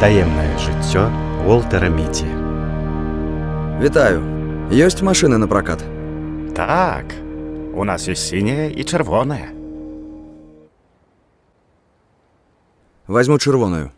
Таємне життя Уолтера Міті. Вітаю. Есть машини на прокат? Так, у нас є синє і червоне. Возьму червоную.